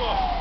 过。